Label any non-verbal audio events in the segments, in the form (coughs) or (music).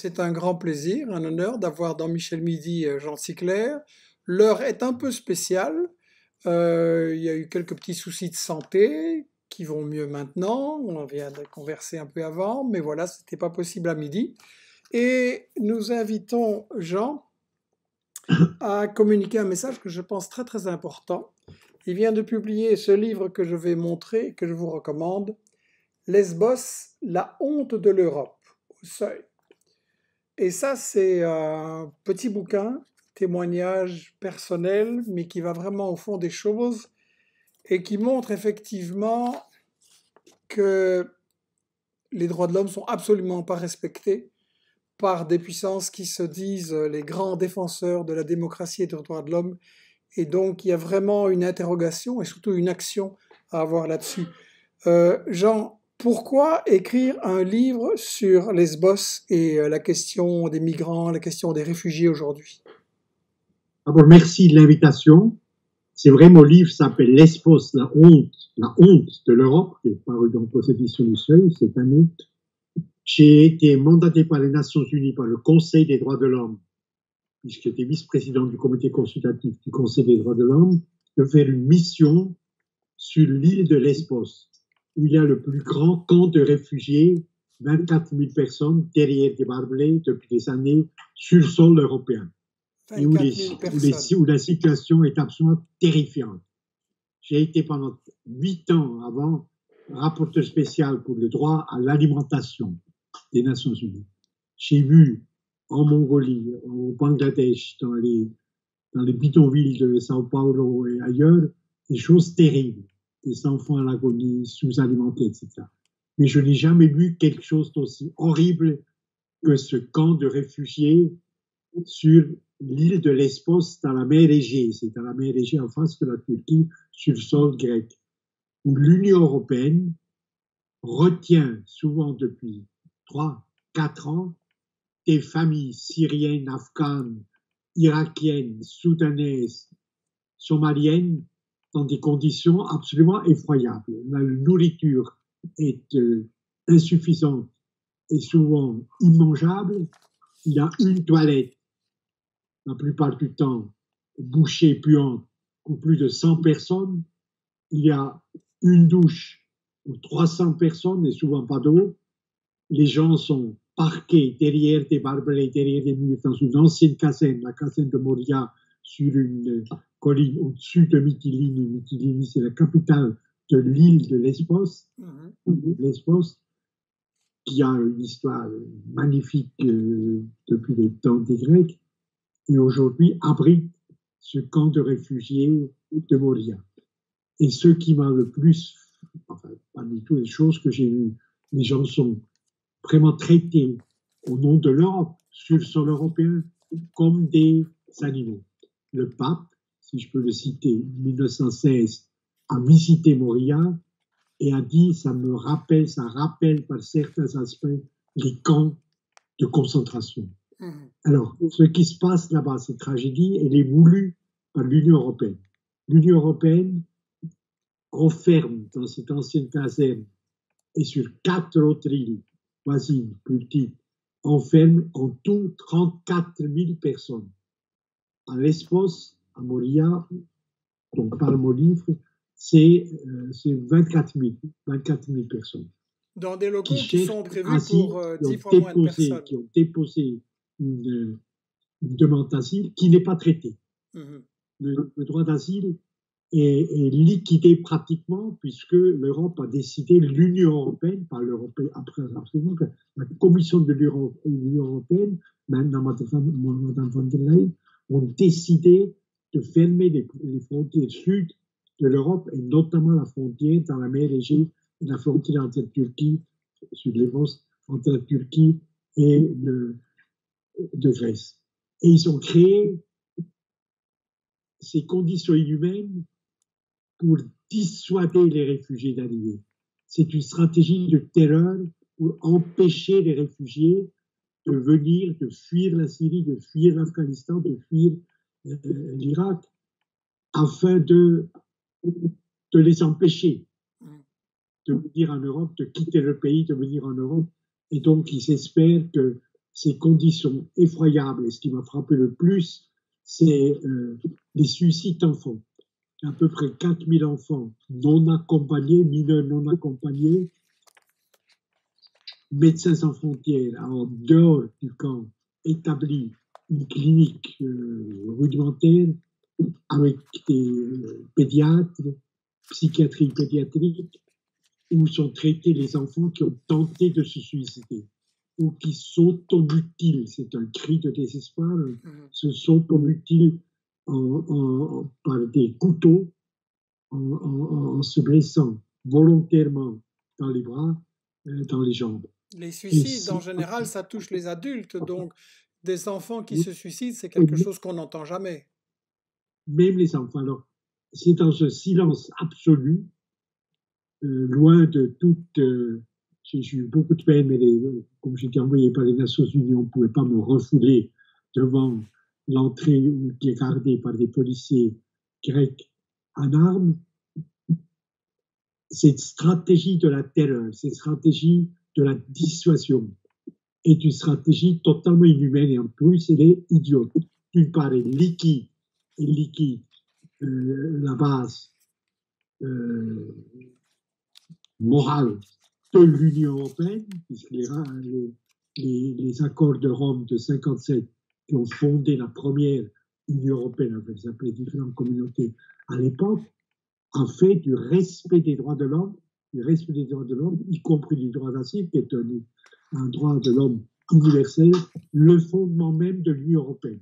C'est un grand plaisir, un honneur d'avoir dans Michel Midi euh, Jean Siclair. L'heure est un peu spéciale. Euh, il y a eu quelques petits soucis de santé qui vont mieux maintenant. On vient de converser un peu avant, mais voilà, ce n'était pas possible à midi. Et nous invitons Jean à communiquer un message que je pense très très important. Il vient de publier ce livre que je vais montrer, que je vous recommande, Lesbos, la honte de l'Europe, au seuil. Et ça, c'est un petit bouquin, témoignage personnel, mais qui va vraiment au fond des choses et qui montre effectivement que les droits de l'homme sont absolument pas respectés par des puissances qui se disent les grands défenseurs de la démocratie et des droits de l'homme. Et donc, il y a vraiment une interrogation et surtout une action à avoir là-dessus. Euh, Jean, pourquoi écrire un livre sur Lesbos et euh, la question des migrants, la question des réfugiés aujourd'hui? D'abord, merci de l'invitation. C'est vrai, mon livre s'appelle Lesbos, la honte, la honte de l'Europe, qui est paru dans Possession du Seuil cette année. J'ai été mandaté par les Nations Unies, par le Conseil des droits de l'homme, puisque j'étais vice-président du comité consultatif du Conseil des droits de l'homme, de faire une mission sur l'île de Lesbos où il y a le plus grand camp de réfugiés, 24 000 personnes derrière des barbelés depuis des années sur le sol européen. Et où, la situation est absolument terrifiante. J'ai été pendant huit ans avant rapporteur spécial pour le droit à l'alimentation des Nations Unies. J'ai vu en Mongolie, au Bangladesh, dans les, dans les bidonvilles de Sao Paulo et ailleurs, des choses terribles des enfants à l'agonie, sous-alimentés, etc. Mais je n'ai jamais vu quelque chose d'aussi horrible que ce camp de réfugiés sur l'île de Lesbos dans la mer Égée. C'est dans la mer Égée en face de la Turquie, sur le sol grec, où l'Union européenne retient souvent depuis trois, quatre ans des familles syriennes, afghanes, irakiennes, soudanaises, somaliennes dans des conditions absolument effroyables. La nourriture est euh, insuffisante et souvent immangeable. Il y a une toilette, la plupart du temps bouchée, puante, pour plus de 100 personnes. Il y a une douche pour 300 personnes et souvent pas d'eau. Les gens sont parqués derrière des barbelés, derrière des murs, dans une ancienne caserne, la caserne de Moria, sur une colline au-dessus de Mytilini. Mytilini, c'est la capitale de l'île de Lesbos, mhm. Lesbos, qui a une histoire magnifique euh, depuis le temps des Grecs, et aujourd'hui abrite ce camp de réfugiés de Moria. Et ce qui m'a le plus, enfin, parmi toutes les choses que j'ai vues, les gens sont vraiment traités au nom de l'Europe, sur le sol européen, comme des animaux. Le pape si je peux le citer, 1916, a visité Moria et a dit ça me rappelle, ça rappelle par certains aspects les camps de concentration. Mmh. Alors, ce qui se passe là-bas, cette tragédie, elle est voulue par l'Union européenne. L'Union européenne enferme dans cette ancienne caserne et sur quatre autres îles voisines, plus petites, enferme en tout 34 000 personnes. À Lesbos, à Moria, donc par mon livre, c'est 24 000, 24 000 personnes. Dans des locaux qui, sont prévus pour 10 euh, fois moins de personnes. Qui ont déposé une, demande d'asile qui n'est pas traitée. Mhm. Le, droit d'asile est, liquidé pratiquement puisque l'Europe a décidé, l'Union européenne, pas l'Europe, après la Commission de l'Union européenne, maintenant Mme von der Leyen, ont décidé de fermer les, frontières sud de l'Europe et notamment la frontière dans la mer Égée et la frontière entre la Turquie, sur les entre la Turquie et de Grèce. Et ils ont créé ces conditions inhumaines pour dissuader les réfugiés d'arriver. C'est une stratégie de terreur pour empêcher les réfugiés de venir, de fuir la Syrie, de fuir l'Afghanistan, de fuir l'Irak afin de, de les empêcher de venir en Europe, de quitter le pays, de venir en Europe. Et donc, ils espèrent que ces conditions effroyables. Et ce qui m'a frappé le plus, c'est euh, les suicides d'enfants. À peu près 4000 enfants non accompagnés, mineurs non accompagnés, Médecins sans frontières, en dehors du camp, établi une clinique euh, rudimentaire avec des euh, pédiatres, psychiatrie pédiatrique, où sont traités les enfants qui ont tenté de se suicider ou qui s'automutilent. C'est un cri de désespoir. Se s'automutilent en, par des couteaux en, se blessant volontairement dans les bras, euh, dans les jambes. Les suicides, en général, ça touche les adultes. Donc, des enfants qui se suicident, c'est quelque chose qu'on n'entend jamais. Même les enfants. Alors, c'est dans ce silence absolu, euh, loin de toute. Euh, j'ai eu beaucoup de peine, mais les, comme j'étais envoyé par les Nations Unies, on ne pouvait pas me refouler devant l'entrée qui est gardée par des policiers grecs en armes. Cette stratégie de la terreur, cette stratégie de la dissuasion est une stratégie totalement inhumaine et en plus elle est idiote. D'une part, elle liquide, euh, la base euh, morale de l'Union européenne, puisque les, accords de Rome de 57 qui ont fondé la première Union européenne, elle s'appelait différentes communautés à l'époque, en fait du respect des droits de l'homme du respect des droits de l'homme, y compris du droit d'asile, qui est un, droit de l'homme universel, le fondement même de l'Union européenne.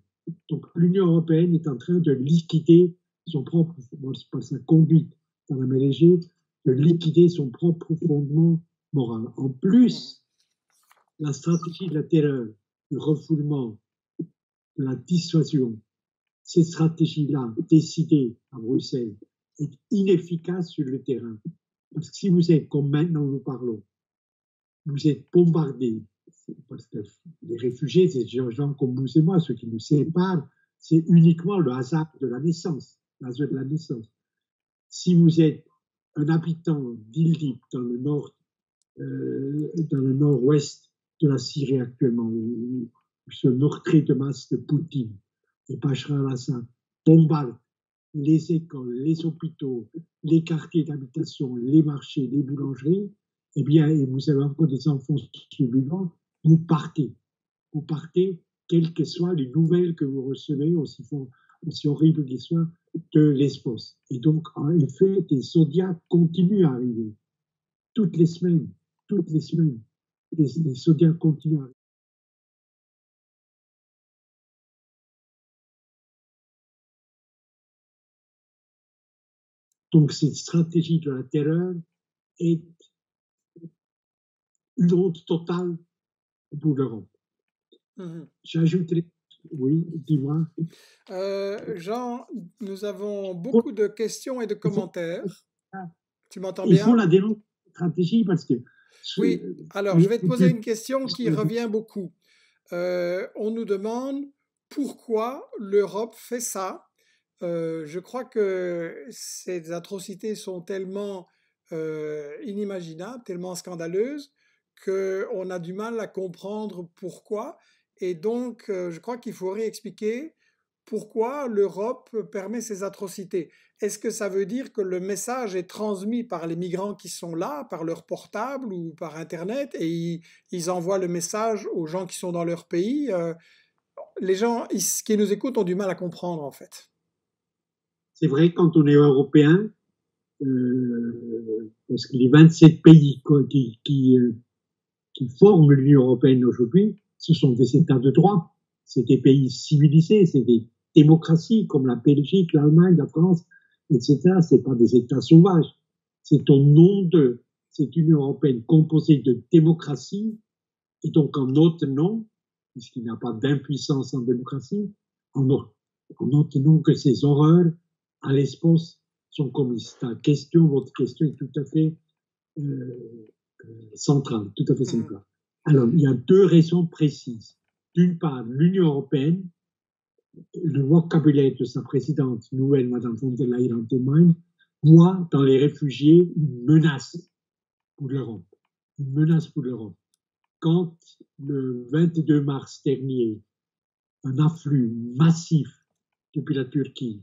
Donc l'Union européenne est en train de liquider son propre, par sa conduite dans la mer de liquider son propre fondement moral. En plus, la stratégie de la terreur, du refoulement, de la dissuasion, cette stratégie-là, décidée à Bruxelles, est inefficace sur le terrain. Parce que si vous êtes, comme maintenant nous parlons, vous êtes bombardés, parce que les réfugiés, c'est des gens comme vous et moi, ceux qui nous séparent, c'est uniquement le hasard de la naissance, de la naissance. Si vous êtes un habitant d'Idlib dans le nord, euh, dans le nord-ouest de la Syrie actuellement, où, ce meurtrier de masse de Poutine et Bachar al-Assad bombarde les écoles, les hôpitaux, les quartiers d'habitation, les marchés, les boulangeries, eh bien, et vous avez encore des enfants survivants, vous partez. Vous partez, quelles que soient les nouvelles que vous recevez, aussi, horribles qu'elles soient, de l'espace. Et donc, en effet, des zodiacs continuent à arriver. Toutes les semaines, toutes les semaines, les, les continuent à arriver. Donc cette stratégie de la terreur est une honte totale pour l'Europe. Mmh J'ajouterai, oui, dis-moi. Euh, Jean, nous avons beaucoup de questions et de commentaires. Tu m'entends bien? Il faut la stratégie, parce que... Oui, alors je vais te poser une question qui revient beaucoup. Euh, on nous demande pourquoi l'Europe fait ça je crois que ces atrocités sont tellement inimaginables, tellement scandaleuses, qu'on a du mal à comprendre pourquoi. Et donc, je crois qu'il faut réexpliquer pourquoi l'Europe permet ces atrocités. Est-ce que ça veut dire que le message est transmis par les migrants qui sont là, par leur portable ou par Internet, et ils, envoient le message aux gens qui sont dans leur pays Les gens qui nous écoutent ont du mal à comprendre, en fait. C'est vrai, quand on est européen, euh, parce que les 27 pays qui, euh, qui forment l'Union européenne aujourd'hui, ce sont des États de droit, c'est des pays civilisés, c'est des démocraties comme la Belgique, l'Allemagne, la France, etc. C'est pas des États sauvages. C'est au nom de cette Union européenne composée de démocratie, et donc en notre nom, puisqu'il n'y a pas d'impuissance en démocratie, en, notre nom que ces horreurs à l'espace sont communistes. Ta question, votre question est tout à fait euh, centrale, tout à fait mm. centrale. Alors, il y a deux raisons précises. D'une part, l'Union européenne, le vocabulaire de sa présidente nouvelle, Madame von der Leyen, en témoigne, voit dans les réfugiés une menace pour l'Europe. Une menace pour l'Europe. quand le 22 mars dernier, un afflux massif depuis la Turquie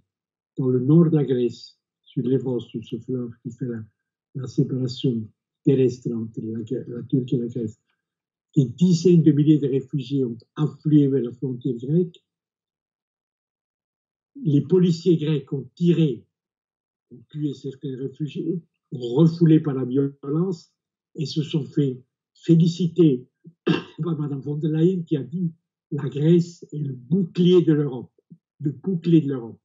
dans le nord de la Grèce, sur l'Evros, sur ce fleuve qui fait la, séparation terrestre entre la, Turquie et la Grèce, des dizaines de milliers de réfugiés ont afflué vers la frontière grecque. Les policiers grecs ont tiré, ont tué certains réfugiés, ont refoulé par la violence et se sont fait féliciter (coughs) par Mme von der Leyen qui a dit la Grèce est le bouclier de l'Europe, le bouclier de l'Europe.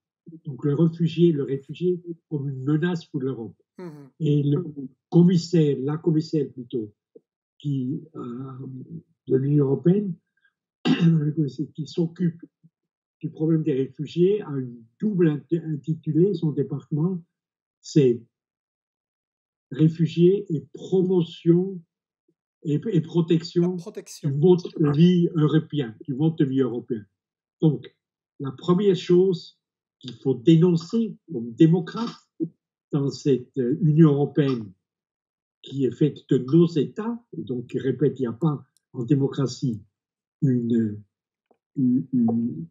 Donc le réfugié, le réfugié comme une menace pour l'Europe. Mhm. Et le commissaire, la commissaire plutôt, qui, euh, de l'Union européenne, (clears throat) qui s'occupe du problème des réfugiés, a une double intitulé, son département, c'est réfugiés et promotion et, protection, protection, du mode de vie européen, du mode de vie européen. Donc, la première chose qu'il faut dénoncer comme démocrate dans cette euh, Union européenne qui est faite de nos États, et donc je répète, il n'y a pas en démocratie une, une,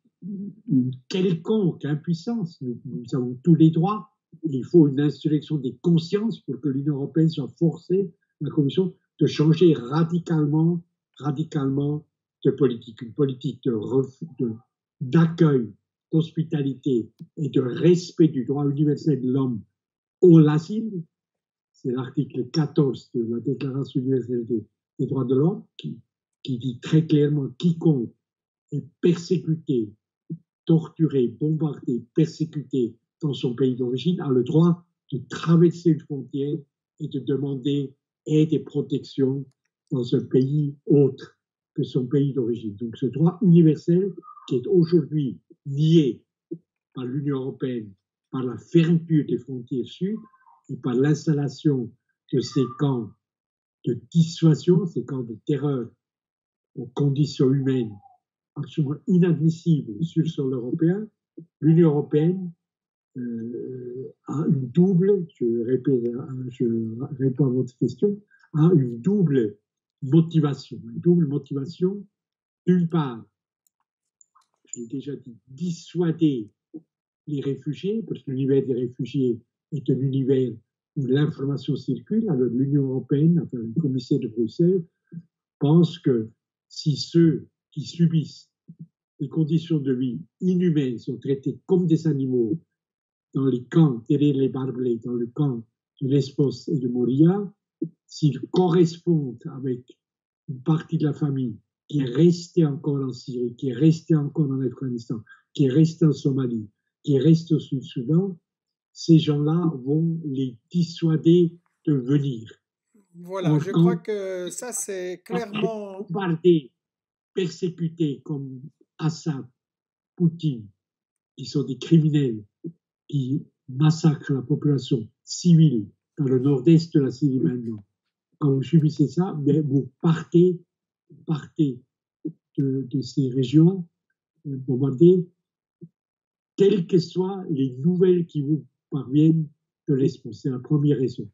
quelconque impuissance. Nous, nous, avons tous les droits. Il faut une insurrection des consciences pour que l'Union européenne soit forcée, la Commission, de changer radicalement, radicalement de politique, une politique de, d'accueil, d'hospitalité et de respect du droit universel de l'homme au l'asile. C'est l'article 14 de la Déclaration universelle des, droits de l'homme qui, qui dit très clairement quiconque est persécuté, torturé, bombardé, persécuté dans son pays d'origine a le droit de traverser une frontière et de demander aide et protection dans un pays autre que son pays d'origine. Donc ce droit universel qui est aujourd'hui lié par l'Union européenne, par la fermeture des frontières sud et par l'installation de ces camps de dissuasion, ces camps de terreur aux conditions humaines absolument inadmissibles sur le sol européen, l'Union européenne euh, a une double, je, répète, je réponds à votre question, a une double motivation. Une double motivation, d'une part, je l'ai déjà dit, dissuader les réfugiés, parce que l'univers des réfugiés est un univers où l'information circule. Alors l'Union européenne, enfin le commissaire de Bruxelles, pense que si ceux qui subissent les conditions de vie inhumaines sont traités comme des animaux dans les camps derrière les barbelés, dans le camp de Lesbos et de Moria, s'ils correspondent avec une partie de la famille qui est restée encore en Syrie, qui est restée encore en Afghanistan, qui est restée en Somalie, qui est restée au Sud-Soudan, ces gens-là vont les dissuader de venir. Voilà, je crois que ça c'est clairement. Bombardés, persécutés comme Assad, Poutine, qui sont des criminels, qui massacrent la population civile dans le nord-est de la Syrie maintenant. Quand vous subissez ça, mais vous partez, partez de, ces régions bombardées, quelles que soient les nouvelles qui vous parviennent de l'Espagne. C'est la première raison.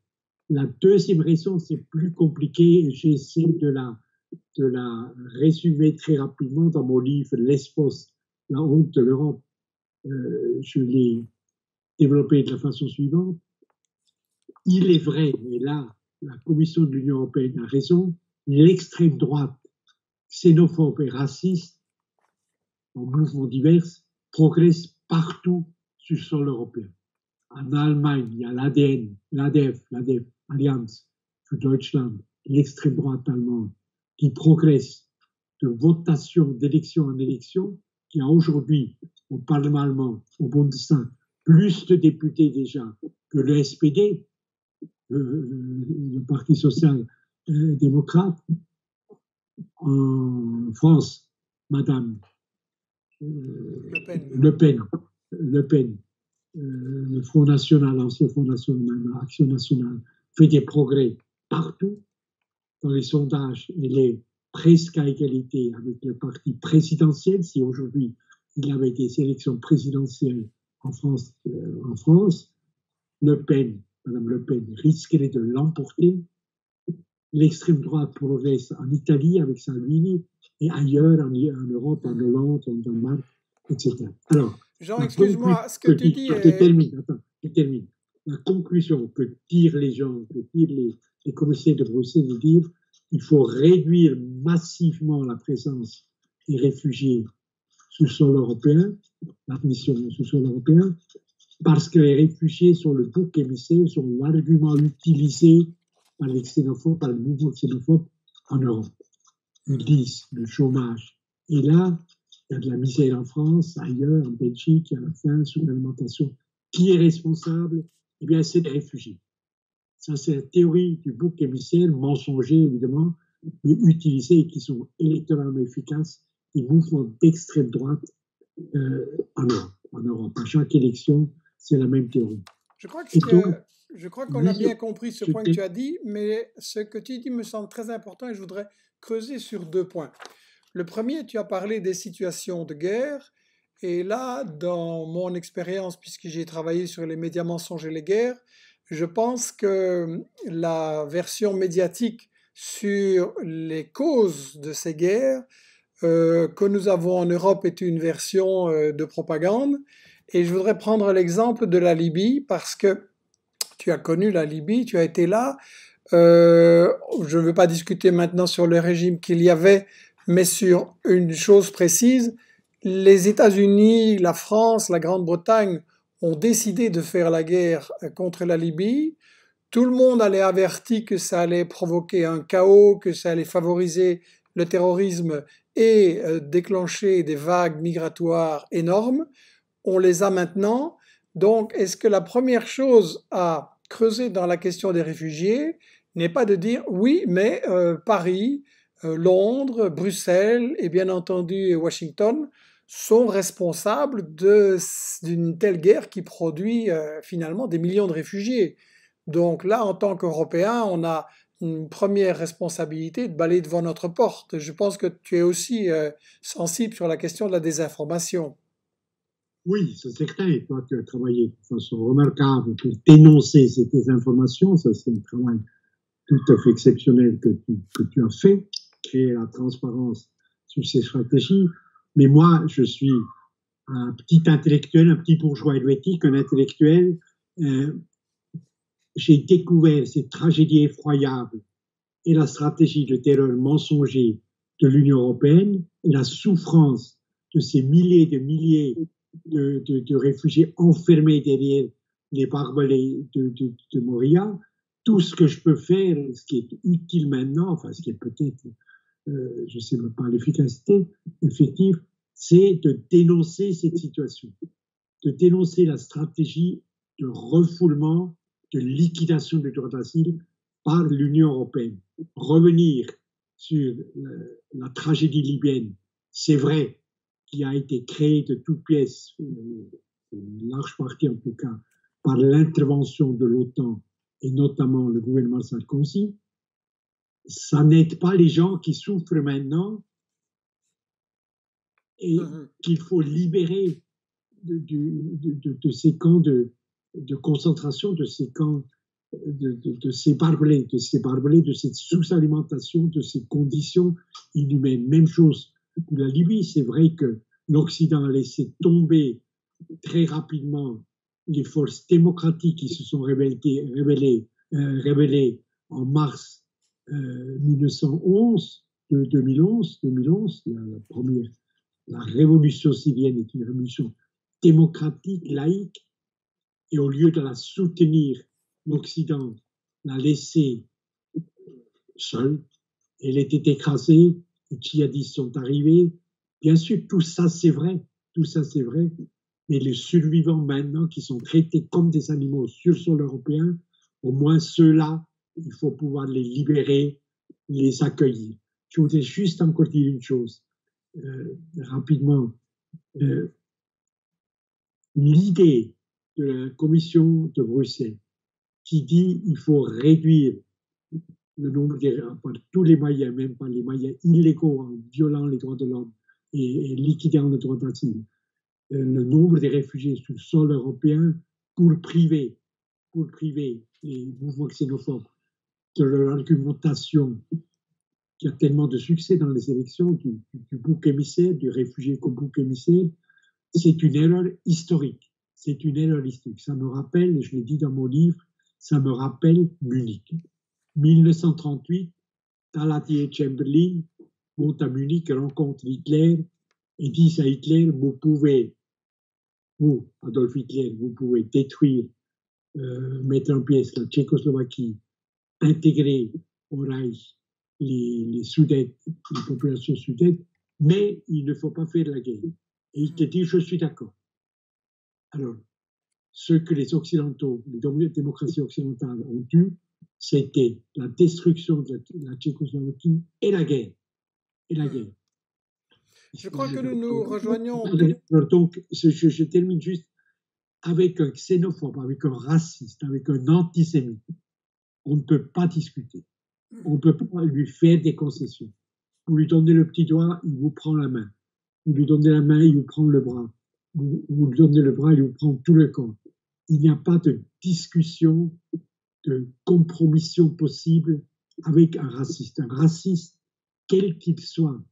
La deuxième raison, c'est plus compliqué et j'essaie de la, de la résumer très rapidement dans mon livre L'Espos, la honte de l'Europe. Euh, je l'ai développé de la façon suivante. Il est vrai, et là, la Commission de l'Union européenne a raison, l'extrême droite xénophobe et raciste, en mouvements divers, progresse partout sur le sol européen. En Allemagne, il y a l'ADN, l'ADF, l'ADF, Allianz für Deutschland, l'extrême droite allemande, qui progresse de votation d'élection en élection, qui a aujourd'hui au Parlement allemand, au Bundestag, plus de députés déjà que le SPD, le, Parti social démocrate. En France, Madame le Pen, le Pen, euh, le Front National, l'ancien Front National, l'Action nationale, fait des progrès partout dans les sondages. Elle est presque à égalité avec le parti présidentiel. Si aujourd'hui il y avait des élections présidentielles en France, euh, en France Le Pen Madame Le Pen risquerait de l'emporter. l'extrême droite progresse en Italie avec Salvini et ailleurs en, en Europe, en Hollande, en Danemark, etc. Alors, Jean, excuse-moi, ce que, tu dis. Je termine, attends, je termine. La conclusion que tirent les gens, que tirent les, les commissaires de Bruxelles, de dire qu'il faut réduire massivement la présence des réfugiés sous le sol européen, l'admission sous le sol européen, parce que les réfugiés sont le bouc émissaire, sont l'argument utilisé par les xénophobes, par le mouvement xénophobe en Europe. Ils disent le chômage. Et là, il y a de la misère en France, ailleurs, en Belgique, il y a la faim, sur l'alimentation. Qui est responsable? Eh bien, c'est les réfugiés. Ça, c'est la théorie du bouc émissaire, mensonger évidemment, mais utilisée et qui sont électoralement efficaces, des mouvements d'extrême droite euh, en Europe. En Europe. À chaque élection, c'est la même théorie. Je crois que je crois qu'on a bien compris ce point que tu as dit, mais ce que tu dis me semble très important et je voudrais creuser sur deux points. Le premier, tu as parlé des situations de guerre. Et là, dans mon expérience, puisque j'ai travaillé sur les médias mensonges et les guerres, je pense que la version médiatique sur les causes de ces guerres euh, que nous avons en Europe est une version euh, de propagande. Et je voudrais prendre l'exemple de la Libye parce que tu as connu la Libye, tu as été là. Euh, je ne veux pas discuter maintenant sur le régime qu'il y avait, mais sur une chose précise. Les États-Unis, la France, la Grande-Bretagne ont décidé de faire la guerre contre la Libye. Tout le monde allait averti que ça allait provoquer un chaos, que ça allait favoriser le terrorisme et euh, déclencher des vagues migratoires énormes. On les a maintenant. Donc, est-ce que la première chose à creuser dans la question des réfugiés n'est pas de dire oui, mais euh, Paris, euh, Londres, Bruxelles et bien entendu Washington sont responsables d'une telle guerre qui produit euh, finalement des millions de réfugiés. Donc là, en tant qu'Européens, on a une première responsabilité de balayer devant notre porte. Je pense que tu es aussi sensible sur la question de la désinformation. Oui, c'est certain. Toi, tu as travaillé de façon remarquable pour dénoncer ces désinformations. Ça, c'est un travail tout à fait exceptionnel que tu, as fait, créer la transparence sur ces stratégies. Mais moi, je suis un petit intellectuel, un petit bourgeois helvétique, un intellectuel. Euh, J'ai découvert ces tragédies effroyables et la stratégie de terreur mensonger de l'Union européenne et la souffrance de ces milliers de milliers de, réfugiés enfermés derrière les barbelés de, Moria, tout ce que je peux faire, ce qui est utile maintenant, enfin ce qui est peut-être, euh, je ne sais pas l'efficacité effective, c'est de dénoncer cette situation, de dénoncer la stratégie de refoulement, de liquidation des droits d'asile par l'Union européenne. Revenir sur la tragédie libyenne, c'est vrai, qui a été créé de toutes pièces, euh, une large partie en tout cas, par l'intervention de l'OTAN et notamment le gouvernement Sarkozy, ça n'aide pas les gens qui souffrent maintenant et mm-hmm. qu'il faut libérer de, de, de, ces camps de, concentration, de ces camps, de, ces barbelés, de ces barbelés, de cette sous-alimentation, de ces conditions inhumaines. Même chose la Libye, c'est vrai que l'Occident a laissé tomber très rapidement les forces démocratiques qui se sont révélées, euh, en mars 1911, de 2011, 2011 la, première, la révolution syrienne est une révolution démocratique, laïque, et au lieu de la soutenir, l'Occident l'a laissée seule. Elle était écrasée, les djihadistes sont arrivés. Bien sûr, tout ça c'est vrai, tout ça c'est vrai, mais les survivants maintenant qui sont traités comme des animaux sur le sol européen, au moins ceux-là, il faut pouvoir les libérer, les accueillir. Je voudrais juste encore dire une chose euh, rapidement. Euh, L'idée de la commission de Bruxelles qui dit qu'il faut réduire le nombre des, par tous les moyens, même pas les moyens illégaux en violant les droits de l'homme et, liquidant le droit d'asile, euh, le nombre de réfugiés sur le sol européen pour priver, pour priver les mouvements xénophobes de l'argumentation qui a tellement de succès dans les élections, du, du bouc émissaire, du réfugié comme bouc émissaire, c'est une erreur historique. C'est une erreur historique. Ça me rappelle, et je l'ai dit dans mon livre, ça me rappelle Munich. 1938, Daladier et Chamberlain montent à Munich, rencontrent Hitler et disent à Hitler, vous pouvez, vous, Adolf Hitler, vous pouvez détruire, euh, mettre en pièces la Tchécoslovaquie, intégrer au Reich les, les Sudètes, les populations sudètes, mais il ne faut pas faire la guerre. Et te dit, je suis d'accord. Alors, ce que les Occidentaux, les démocraties occidentales ont eu, c'était la destruction de la, Tchécoslovaquie et la guerre. Et la hmm. guerre. Je crois que nous nous rejoignons. Donc, je, je, termine juste avec un xénophobe, avec un raciste, avec un antisémite. On ne peut pas discuter. Hmm. On ne peut pas lui faire des concessions. Vous lui donnez le petit doigt, il vous prend la main. Vous lui donnez la main, il vous prend le bras. Vous, vous lui donnez le bras, il vous prend tout le corps. Il n'y a pas de discussion, de compromission possible avec un raciste. Un raciste, quel qu'il soit,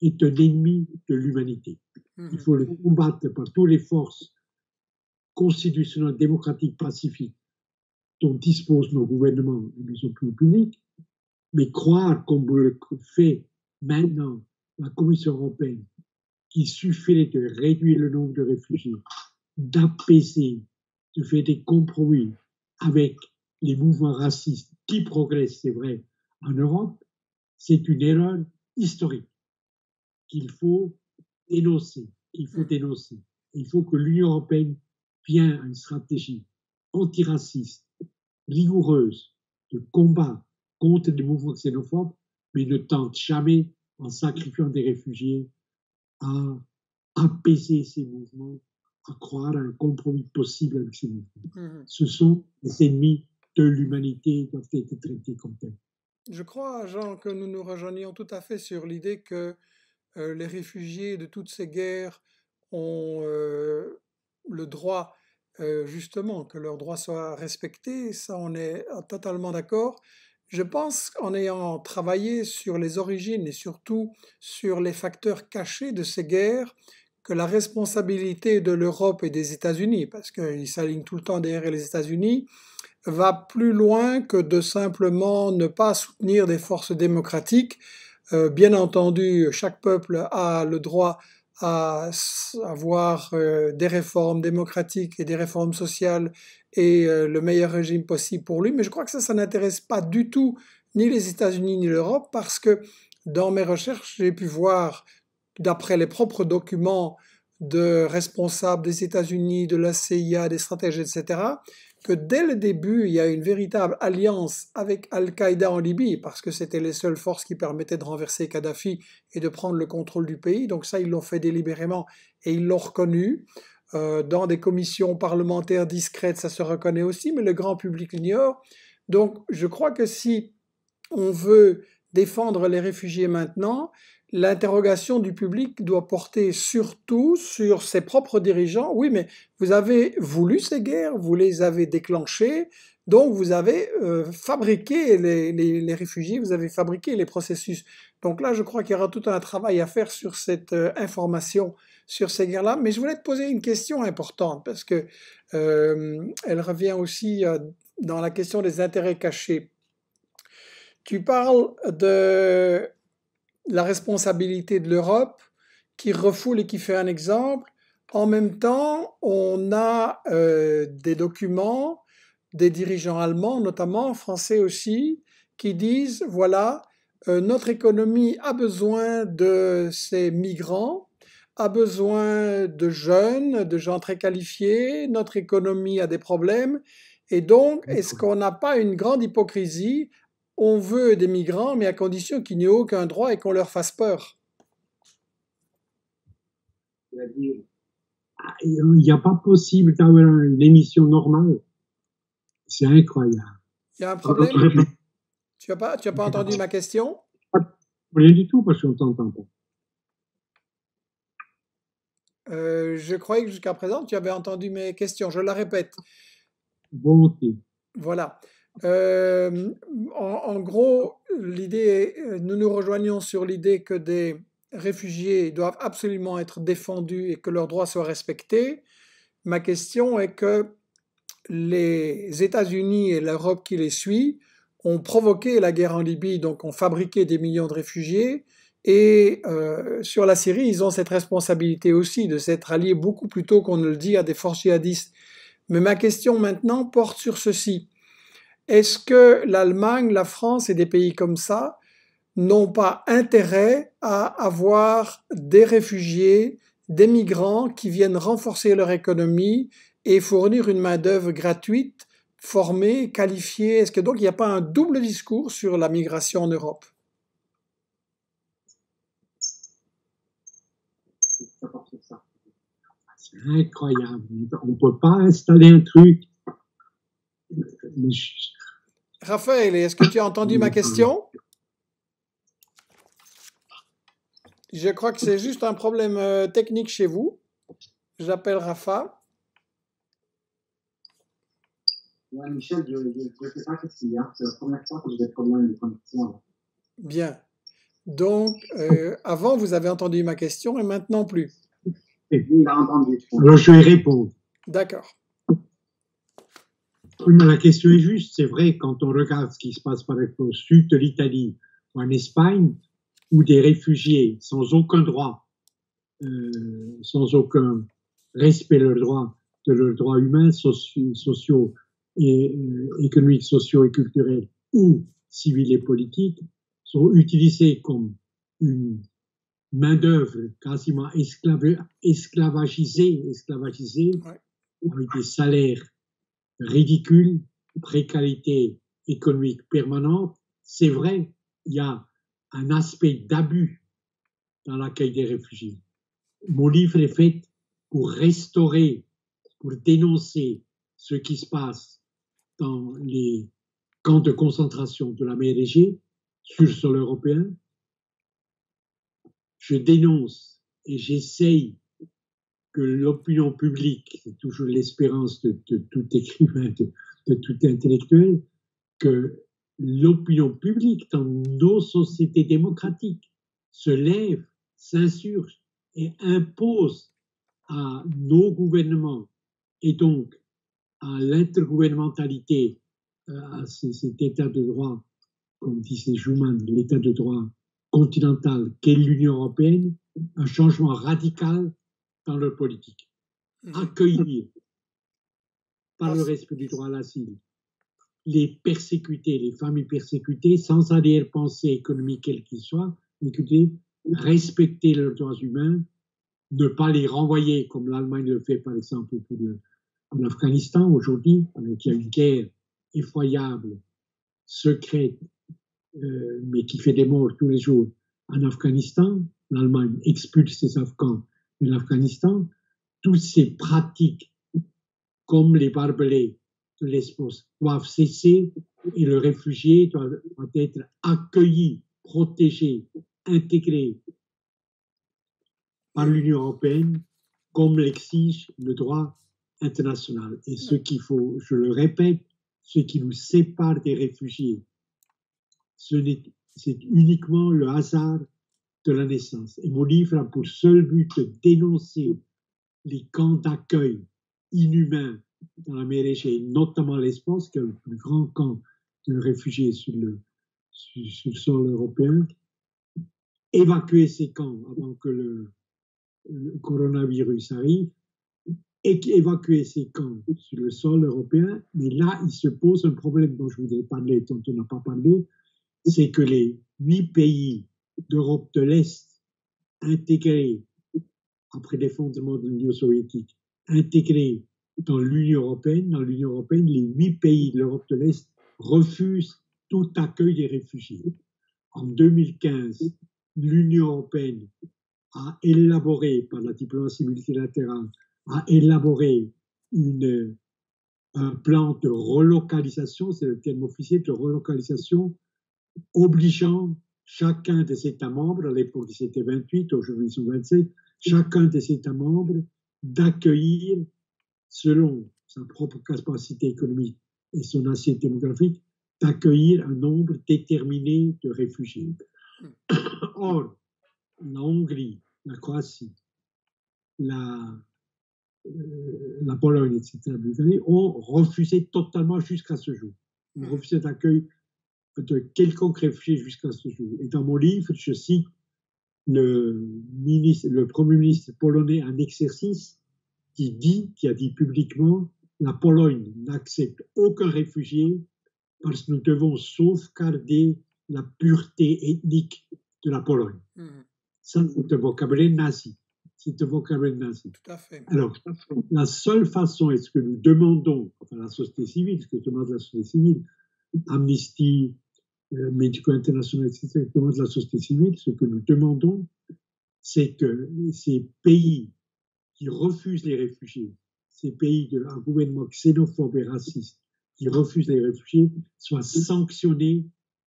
est un ennemi de l'humanité. Il mhm. faut le combattre par toutes les forces constitutionnelles, démocratiques, pacifiques dont disposent nos gouvernements et nos opinions publiques, mais croire, comme le fait maintenant la Commission européenne, qu'il suffirait de réduire le nombre de réfugiés, d'apaiser, de faire des compromis avec les mouvements racistes qui progressent, c'est vrai, en Europe, c'est une erreur historique qu'il faut dénoncer. Il faut dénoncer. Il faut que l'Union européenne vienne à une stratégie antiraciste, rigoureuse, de combat contre les mouvements xénophobes, mais ne tente jamais, en sacrifiant des réfugiés, à apaiser ces mouvements, à croire à un compromis possible avec ces mouvements. Mmh Ce sont les ennemis de l'humanité, doivent être traités comme tels. Je crois, Jean, que nous nous rejoignions tout à fait sur l'idée que euh, les réfugiés de toutes ces guerres ont euh, le droit, euh, justement, que leurs droits soient respectés. Ça, on est totalement d'accord. Je pense qu'en ayant travaillé sur les origines et surtout sur les facteurs cachés de ces guerres, que la responsabilité de l'Europe et des États-Unis, parce qu'ils s'alignent tout le temps derrière les États-Unis, va plus loin que de simplement ne pas soutenir des forces démocratiques. Euh, bien entendu, chaque peuple a le droit à avoir euh, des réformes démocratiques et des réformes sociales et euh, le meilleur régime possible pour lui. Mais je crois que ça, ça n'intéresse pas du tout ni les États-Unis ni l'Europe parce que dans mes recherches, j'ai pu voir, d'après les propres documents de responsables des États-Unis, de la CIA, des stratèges, etc., que dès le début, il y a une véritable alliance avec Al-Qaïda en Libye, parce que c'était les seules forces qui permettaient de renverser Kadhafi et de prendre le contrôle du pays. Donc ça, ils l'ont fait délibérément et ils l'ont reconnu. Euh, dans des commissions parlementaires discrètes, ça se reconnaît aussi, mais le grand public l'ignore. Donc je crois que si on veut défendre les réfugiés maintenant, l'interrogation du public doit porter surtout sur ses propres dirigeants. Oui, mais vous avez voulu ces guerres, vous les avez déclenchées, donc vous avez euh, fabriqué les, réfugiés, vous avez fabriqué les processus. Donc là, je crois qu'il y aura tout un travail à faire sur cette euh, information sur ces guerres-là. Mais je voulais te poser une question importante parce que euh, elle revient aussi dans la question des intérêts cachés. Tu parles de la responsabilité de l'Europe qui refoule et qui fait un exemple. En même temps, on a euh, des documents des dirigeants allemands, notamment français aussi, qui disent, voilà, euh, notre économie a besoin de ces migrants, a besoin de jeunes, de gens très qualifiés, notre économie a des problèmes, et donc, est-ce qu'on n'a pas une grande hypocrisie on veut des migrants, mais à condition qu'il n'y ait aucun droit et qu'on leur fasse peur. Ah, il n'y a pas possible d'avoir une émission normale. C'est incroyable. Il y a un problème? Tu n'as pas, tu as pas entendu ma question? Rien du tout, parce qu'on ne t'entend pas. Euh, je croyais que jusqu'à présent, tu avais entendu mes questions. Je la répète. Volontiers. Voilà. Euh, en, gros, l'idée, nous nous rejoignons sur l'idée que des réfugiés doivent absolument être défendus et que leurs droits soient respectés. Ma question est que les États-Unis et l'Europe qui les suit ont provoqué la guerre en Libye, donc ont fabriqué des millions de réfugiés. Et euh, sur la Syrie, ils ont cette responsabilité aussi de s'être alliés beaucoup plus tôt qu'on ne le dit à des forces djihadistes. Mais ma question maintenant porte sur ceci. Est-ce que l'Allemagne, la France et des pays comme ça n'ont pas intérêt à avoir des réfugiés, des migrants qui viennent renforcer leur économie et fournir une main-d'œuvre gratuite, formée, qualifiée? Est-ce que donc il n'y a pas un double discours sur la migration en Europe? Incroyable. On ne peut pas installer un truc Raphaël, est-ce que tu as entendu ma question? Je crois que c'est juste un problème euh, technique chez vous. J'appelle Rafa. Michel, je ne sais pas ce qu'il y a. C'est la première fois que j'ai des problèmes de connexion. Bien. Donc, euh, avant, vous avez entendu ma question et maintenant plus. Il a entendu. Alors, je vais répondre. D'accord. Oui, mais la question est juste. C'est vrai, quand on regarde ce qui se passe par exemple au sud de l'Italie ou en Espagne, où des réfugiés sans aucun droit, euh, sans aucun respect de leurs droits, de leurs droits humains, sociaux, et euh, économiques, sociaux et culturels, ou civils et politiques, sont utilisés comme une main-d'œuvre quasiment esclavagisée, esclavagisée avec des salaires ridicule, précarité économique permanente, c'est vrai, il y a un aspect d'abus dans l'accueil des réfugiés. Mon livre est fait pour restaurer, pour dénoncer ce qui se passe dans les camps de concentration de la mer Égée sur le sol européen. Je dénonce et j'essaye que l'opinion publique, c'est toujours l'espérance de, tout écrivain, de, tout intellectuel, que l'opinion publique dans nos sociétés démocratiques se lève, s'insurge et impose à nos gouvernements et donc à l'intergouvernementalité, euh, à cet état de droit, comme disait Schuman, l'état de droit continental qu'est l'Union européenne, un changement radical dans leur politique. Mmh. Accueillir par le respect du droit à l'asile les persécutés, les familles persécutées, sans arrière-pensée économique quelle qu'il soit, respecter leurs droits humains, ne pas les renvoyer comme l'Allemagne le fait par exemple pour l'Afghanistan aujourd'hui, y a une guerre effroyable, secrète, euh, mais qui fait des morts tous les jours en Afghanistan. L'Allemagne expulse ses Afghans de l'Afghanistan, toutes ces pratiques comme les barbelés doivent cesser et le réfugié doit, être accueilli, protégé, intégré par l'Union européenne comme l'exige le droit international. Et ce qu'il faut, je le répète, ce qui nous sépare des réfugiés, c'est uniquement le hasard de la naissance. Et mon livre a pour seul but de dénoncer les camps d'accueil inhumains dans la mer Égée, notamment l'Espace, qui est le plus grand camp de réfugiés sur le, sur, le sol européen. Évacuer ces camps avant que le, coronavirus arrive, et évacuer ces camps sur le sol européen. Mais là, il se pose un problème dont je voudrais parler, dont on n'a pas parlé, c'est que les huit pays d'Europe de l'Est intégrée après l'effondrement de l'Union soviétique, intégrée dans l'Union européenne, dans l'Union européenne, les huit pays de l'Europe de l'Est refusent tout accueil des réfugiés. En 2015, l'Union européenne a élaboré, par la diplomatie multilatérale, a élaboré une, un plan de relocalisation, c'est le terme officiel de relocalisation, obligeant chacun des États membres, à l'époque c'était 28, aujourd'hui ils sont 27, chacun des États membres d'accueillir, selon sa propre capacité économique et son assiette démographique, d'accueillir un nombre déterminé de réfugiés. Or, la Hongrie, la Croatie, la, euh, la Pologne, etc., ont refusé totalement jusqu'à ce jour. Ont hmm. refusé d'accueil de quelconque réfugié jusqu'à ce jour. Et dans mon livre, je cite le, ministre, le Premier ministre polonais un exercice qui dit, qui a dit publiquement, la Pologne n'accepte aucun réfugié parce que nous devons sauvegarder la pureté ethnique de la Pologne. Hmm. Ça, c'est un vocabulaire nazi. C'est un vocabulaire nazi. Tout à fait. Alors, la seule façon, est-ce que nous demandons, enfin la société civile, ce que demande la société civile, Amnesty, euh, Médico International, etc., demande la société civile, ce que nous demandons, c'est que ces pays qui refusent les réfugiés, ces pays de un gouvernement xénophobe et raciste qui refusent les réfugiés, soient sanctionnés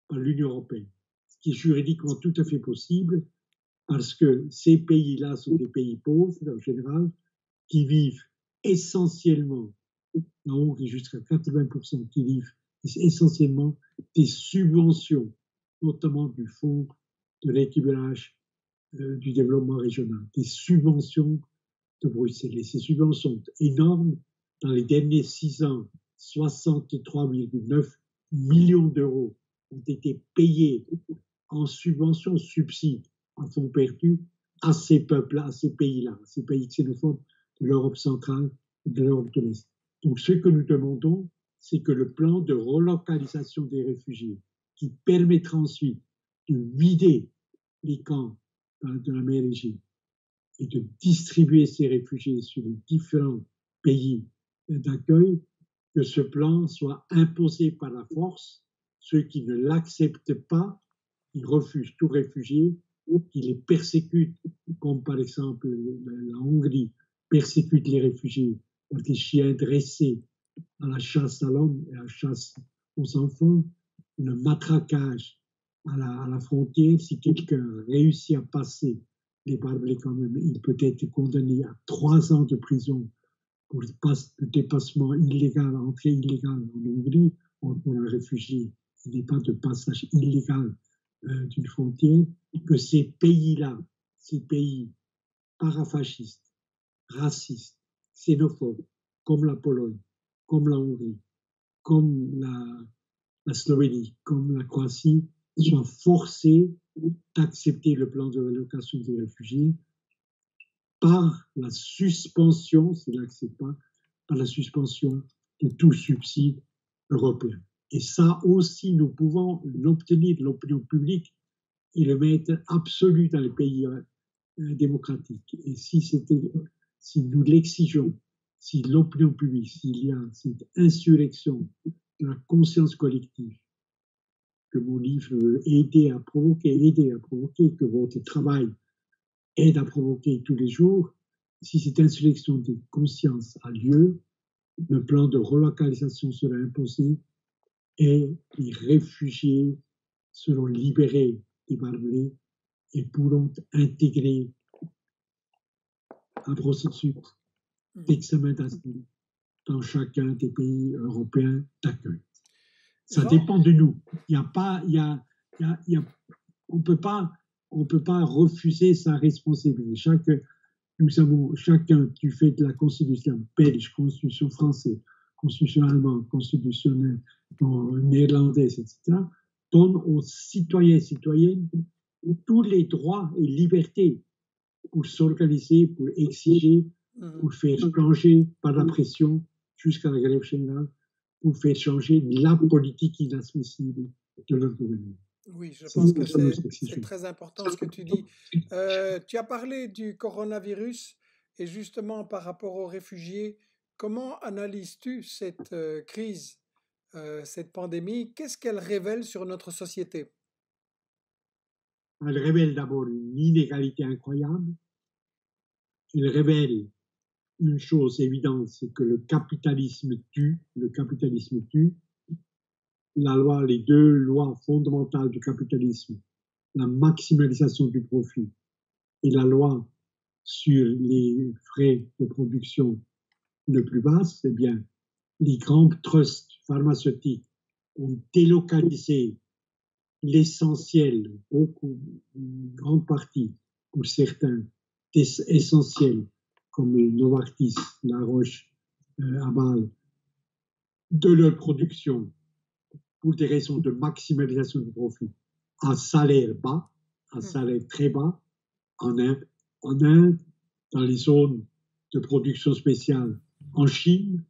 par l'Union européenne, ce qui est juridiquement tout à fait possible parce que ces pays-là sont des pays pauvres en général, qui vivent essentiellement, en Hongrie jusqu'à 80%, qui vivent essentiellement des subventions, notamment du Fonds de l'équilibrage euh, du développement régional, des subventions de Bruxelles. Et ces subventions sont énormes. Dans les derniers six ans, 63,9 millions d'euros ont été payés en subventions, subsides en font perdu à ces peuples-là, à ces pays-là, à ces pays xénophobes de l'Europe centrale et de l'Europe de l'Est. Donc ce que nous demandons, c'est que le plan de relocalisation des réfugiés, qui permettra ensuite de vider les camps de la mer Égée et de distribuer ces réfugiés sur les différents pays d'accueil, que ce plan soit imposé par la force. Ceux qui ne l'acceptent pas, qui refusent tout réfugié, qui les persécutent, comme par exemple la Hongrie persécute les réfugiés par des chiens dressés à la chasse à l'homme et à la chasse aux enfants, le matraquage à la, frontière, si quelqu'un réussit à passer les barbelés quand même, il peut être condamné à trois ans de prison pour le dépassement illégal, entrée illégale en Hongrie, pour un réfugié. Il n'est pas de passage illégal euh, d'une frontière, que ces pays-là, ces pays parafascistes, racistes, xénophobes, comme la Pologne, comme la Hongrie, comme la, Slovénie, comme la Croatie, soient forcés d'accepter le plan de relocation des réfugiés par la suspension, c'est là pas, par la suspension de tout subside européen. Et ça aussi, nous pouvons l'obtenir de l'opinion publique et le mettre absolu dans les pays euh, démocratiques. Et si nous l'exigeons, si l'opinion publique, s'il y a cette insurrection de la conscience collective que mon livre veut aider à provoquer, aider à provoquer, que votre travail aide à provoquer tous les jours, si cette insurrection de conscience a lieu, le plan de relocalisation sera imposé et les réfugiés seront libérés des barbelés et pourront intégrer un processus d'examen d'asile dans chacun des pays européens d'accueil. Ça dépend de nous. Il y a pas, il y a, il y a, on peut pas, on peut pas refuser sa responsabilité. Chaque, nous avons chacun du fait de la constitution belge, constitution française, constitution allemande, constitutionnelle néerlandaise, etc., donne aux citoyens et citoyennes tous les droits et libertés pour s'organiser, pour exiger, mmh. pour faire changer par la pression jusqu'à la grève générale, pour faire changer la politique inadmissible de leur gouvernement. Oui, je pense que c'est très important ce que tu dis. (coughs) Euh, tu as parlé du coronavirus et justement par rapport aux réfugiés, comment analyses-tu cette euh, crise euh, cette pandémie, qu'est-ce qu'elle révèle sur notre société? Elle révèle d'abord une inégalité incroyable. Elle révèle une chose évidente, c'est que le capitalisme tue, le capitalisme tue. La loi, les deux lois fondamentales du capitalisme, la maximalisation du profit et la loi sur les frais de production le plus bas, eh bien, les grands trusts pharmaceutiques ont délocalisé l'essentiel, beaucoup, une grande partie, pour certains, essentiel, comme Novartis, La Roche, euh, Aval, de leur production pour des raisons de maximalisation du profit à salaire bas, à hmm. salaire très bas, en Inde, en Inde, dans les zones de production spéciale en Chine,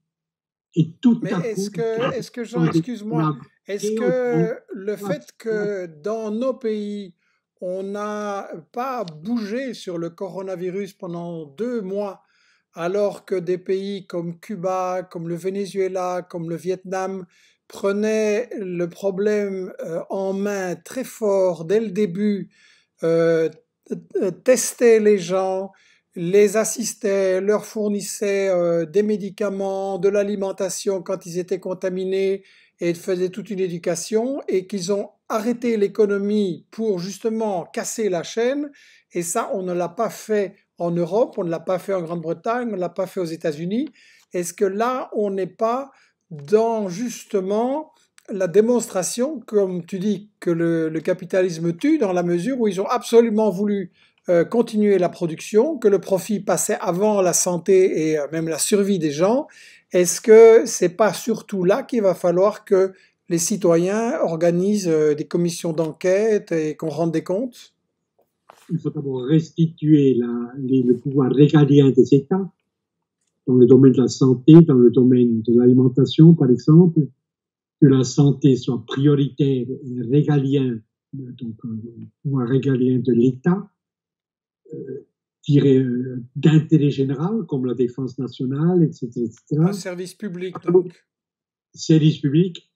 et tout Mais est-ce que, est-ce que Jean, excuse-moi, est-ce que le fait que dans nos pays, on n'a pas bougé sur le coronavirus pendant deux mois, alors que des pays comme Cuba, comme le Venezuela, comme le Vietnam prenaient le problème euh, en main très fort dès le début, euh, testaient les gens, les assistaient, leur fournissaient euh, des médicaments, de l'alimentation quand ils étaient contaminés et faisaient toute une éducation et qu'ils ont arrêté l'économie pour justement casser la chaîne. Et ça, on ne l'a pas fait en Europe, on ne l'a pas fait en Grande-Bretagne, on ne l'a pas fait aux États-Unis. Est-ce que là, on n'est pas dans justement la démonstration, comme tu dis, que le, le capitalisme tue, dans la mesure où ils ont absolument voulu euh, continuer la production, que le profit passait avant la santé et euh, même la survie des gens, est-ce que c'est pas surtout là qu'il va falloir que les citoyens organisent euh, des commissions d'enquête et qu'on rende des comptes? Il faut d'abord restituer le pouvoir régalien des États dans le domaine de la santé, dans le domaine de l'alimentation, par exemple, que la santé soit prioritaire et régalien, donc un pouvoir régalien de l'État, euh, euh, d'intérêt général, comme la défense nationale, etc. Un service public, donc. Service public,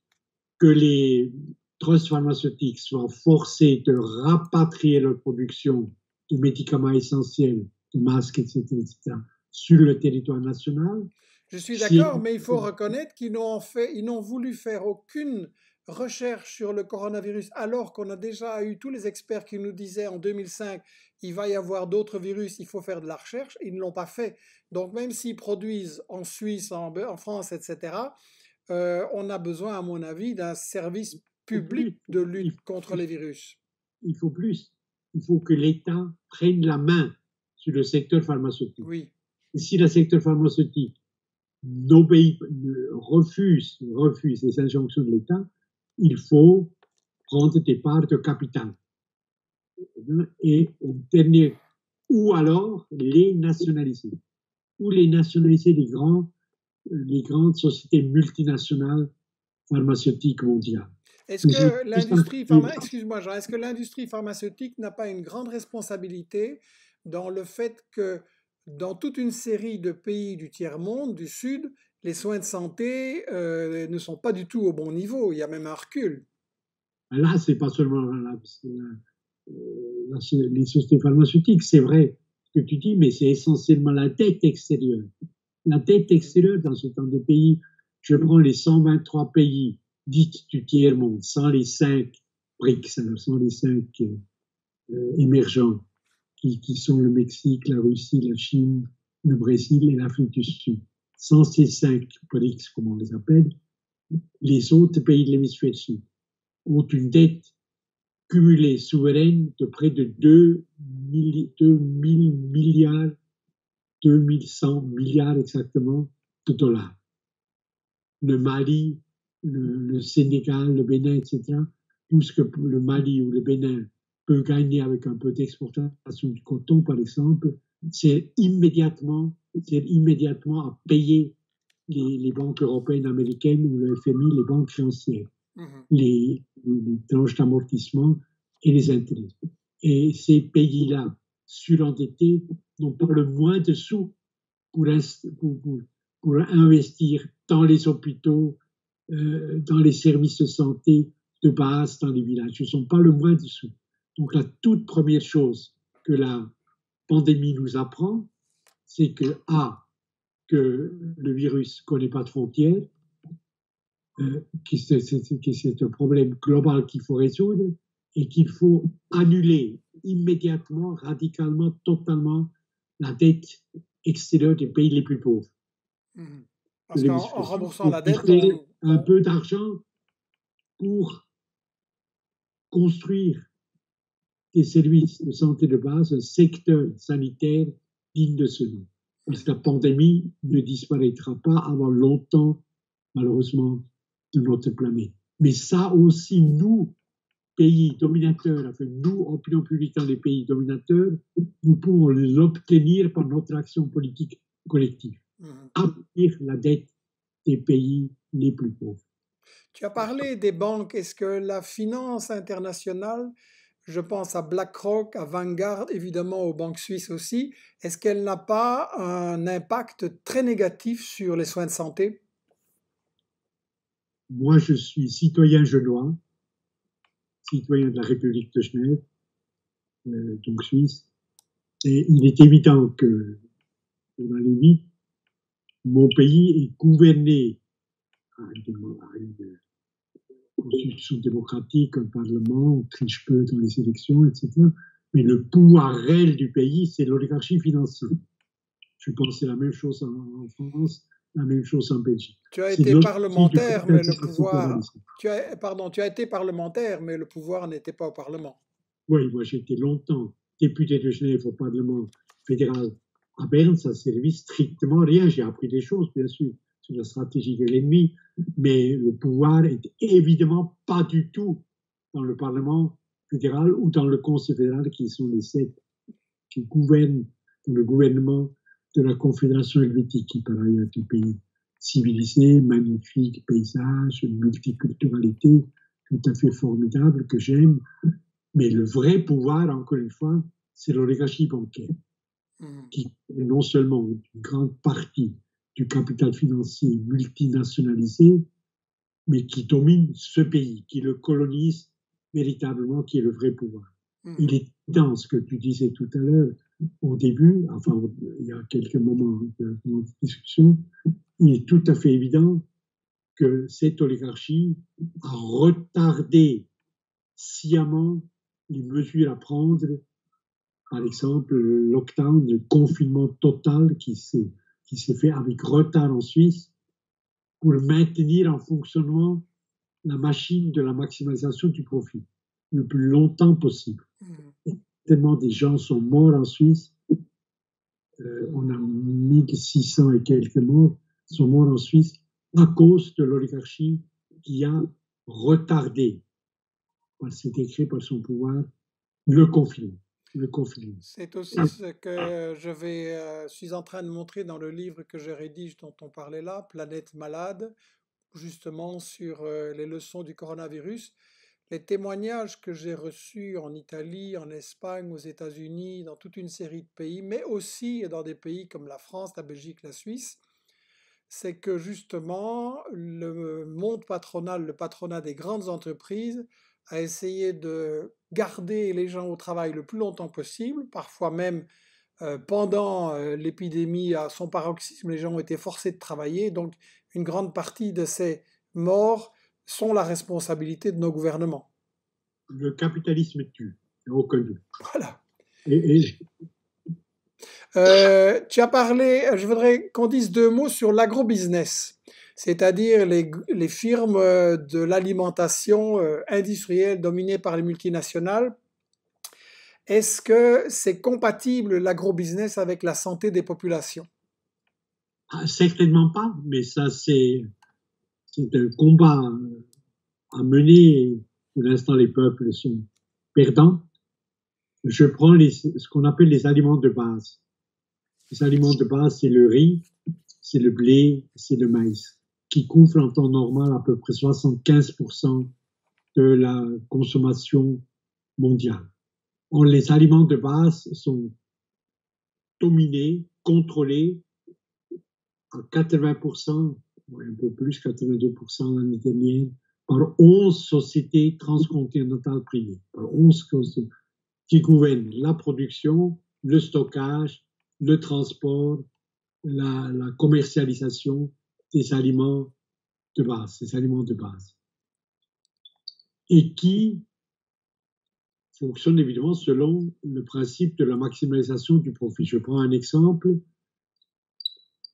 que les trusts pharmaceutiques soient forcés de rapatrier leur production de médicaments essentiels, de masques, etc., etc., sur le territoire national. Je suis d'accord, mais il faut reconnaître qu'ils n'ont voulu faire aucune recherche sur le coronavirus alors qu'on a déjà eu tous les experts qui nous disaient en 2005 il va y avoir d'autres virus, il faut faire de la recherche, ils ne l'ont pas fait. Donc même s'ils produisent en Suisse, en, France, etc., euh, on a besoin, à mon avis, d'un service public de lutte contre les virus. Il faut plus. Il faut que l'État prenne la main sur le secteur pharmaceutique. Oui. Et si le secteur pharmaceutique n'obéit, refuse, refuse les injonctions de l'État, il faut prendre des parts de capital. Et au dernier, ou alors les nationaliser, ou les nationaliser des grands, les grandes sociétés multinationales pharmaceutiques mondiales. Est-ce que l'industrie est-ce que l'industrie pharmaceutique n'a pas une grande responsabilité dans le fait que dans toute une série de pays du tiers-monde, du Sud, les soins de santé euh, ne sont pas du tout au bon niveau. Il y a même un recul. Là, c'est pas seulement les sociétés pharmaceutiques, c'est vrai ce que tu dis, mais c'est essentiellement la dette extérieure. La dette extérieure dans ce temps de pays, je prends les 123 pays dits du tiers-monde, sans les cinq BRICS, sans les cinq euh, émergents, qui sont le Mexique, la Russie, la Chine, le Brésil et l'Afrique du Sud sans ces cinq BRICS, comme on les appelle, les autres pays de l'hémisphère sud ont une dette cumulée souveraine de près de 2 000 milliards, 2100 milliards exactement de dollars. Le Mali, le, Sénégal, le Bénin, etc., tout ce que le Mali ou le Bénin peut gagner avec un peu d'exportation du coton, par exemple, c'est immédiatement immédiatement à payer les, banques européennes, américaines ou le FMI, les banques financières, mhm. les, les tranches d'amortissement et les intérêts. Et ces pays-là, surendettés, n'ont pas le moins de sous pour, pour, investir dans les hôpitaux, euh, dans les services de santé de base dans les villages. Ils ne sont pas le moins de sous. Donc la toute première chose que la pandémie nous apprend, c'est que, A, que le virus ne connaît pas de frontières, euh, que c'est un problème global qu'il faut résoudre et qu'il faut annuler immédiatement, radicalement, totalement la dette extérieure des pays les plus pauvres. Mmh. Parce qu'en remboursant la dette, un peu d'argent pour construire des services de santé de base, un secteur sanitaire digne de ce nom. Parce que la pandémie ne disparaîtra pas avant longtemps, malheureusement, de notre planète. Mais ça aussi, nous, pays dominateurs, enfin nous, opinion publique dans les pays dominateurs, nous pouvons l'obtenir par notre action politique collective. Mmh. la dette des pays les plus pauvres. Tu as parlé des banques. Est-ce que la finance internationale, je pense à BlackRock, à Vanguard, évidemment aux banques suisses aussi, est-ce qu'elle n'a pas un impact très négatif sur les soins de santé? Moi, je suis citoyen genois, citoyen de la République de Genève, euh, donc suisse, et il est évident que dans les vies, mon pays est gouverné à une, constitution démocratique, un parlement, on triche peu dans les élections, etc. Mais le pouvoir réel du pays, c'est l'oligarchie financière. Je pense que c'est la même chose en, France, la même chose en Belgique. Tu as été parlementaire, mais le pouvoir. Tu as, pardon, tu as été parlementaire, mais le pouvoir n'était pas au Parlement. Oui, moi j'ai été longtemps député de Genève au Parlement fédéral à Berne, ça servi strictement à rien. J'ai appris des choses, bien sûr, sur la stratégie de l'ennemi, mais le pouvoir est évidemment pas du tout dans le Parlement fédéral ou dans le Conseil fédéral, qui sont les sept qui gouvernent le gouvernement de la Confédération helvétique, qui par ailleurs est un pays civilisé, magnifique paysage, une multiculturalité tout à fait formidable que j'aime. Mais le vrai pouvoir, encore une fois, c'est l'oligarchie bancaire, mmh. qui est non seulement une grande partie du capital financier multinationalisé, mais qui domine ce pays, qui le colonise véritablement, qui est le vrai pouvoir. Mmh. Il est dans ce que tu disais tout à l'heure, au début, enfin, il y a quelques moments de, discussion, il est tout à fait évident que cette oligarchie a retardé sciemment les mesures à prendre, par exemple le lockdown, le confinement total qui s'est qui s'est fait avec retard en Suisse pour maintenir en fonctionnement la machine de la maximalisation du profit le plus longtemps possible. Mmh. Tellement des gens sont morts en Suisse, euh, on a 1600 et quelques morts, sont morts en Suisse à cause de l'oligarchie qui a retardé, par ses décrets, par son pouvoir, le confinement. C'est aussi ce que je vais, euh, suis en train de montrer dans le livre que je rédige dont on parlait là, Planète malade, justement sur euh, les leçons du coronavirus. Les témoignages que j'ai reçus en Italie, en Espagne, aux États-Unis, dans toute une série de pays, mais aussi dans des pays comme la France, la Belgique, la Suisse, c'est que justement le monde patronal, le patronat des grandes entreprises, a essayé de garder les gens au travail le plus longtemps possible, parfois même euh, pendant euh, l'épidémie à son paroxysme, les gens ont été forcés de travailler, donc une grande partie de ces morts sont la responsabilité de nos gouvernements. Le capitalisme tue, reconnu. Voilà. Euh, tu as parlé, je voudrais qu'on dise deux mots sur l'agrobusiness c'est-à-dire les, firmes euh, de l'alimentation euh, industrielle dominées par les multinationales. Est-ce que c'est compatible l'agrobusiness avec la santé des populations? Ah, Certainement pas, mais ça c'est un combat à mener. Pour l'instant, les peuples sont perdants. Je prends ce qu'on appelle les aliments de base. Les aliments de base, c'est le riz, c'est le blé, c'est le maïs qui couvre en temps normal à peu près 75% de la consommation mondiale. les aliments de base sont dominés, contrôlés à 80%, un peu plus, 82% l'année dernière, par 11 sociétés transcontinentales privées, par 11 qui gouvernent la production, le stockage, le transport, la, la commercialisation des aliments de base, de et qui fonctionnent évidemment selon le principe de la maximalisation du profit. Je prends un exemple,